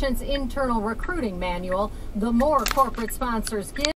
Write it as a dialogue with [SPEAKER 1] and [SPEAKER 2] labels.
[SPEAKER 1] nation's internal recruiting manual, the more corporate sponsors give,